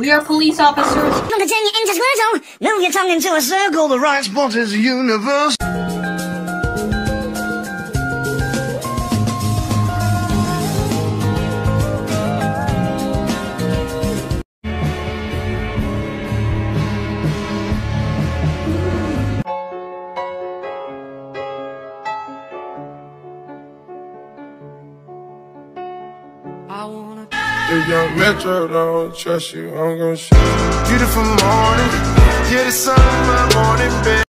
We are police officers. Move your tongue into a circle. The right spot is the universe. If young Metro don't trust you, I'm gonna shoot. Beautiful morning, yeah, the sun in my morning bed.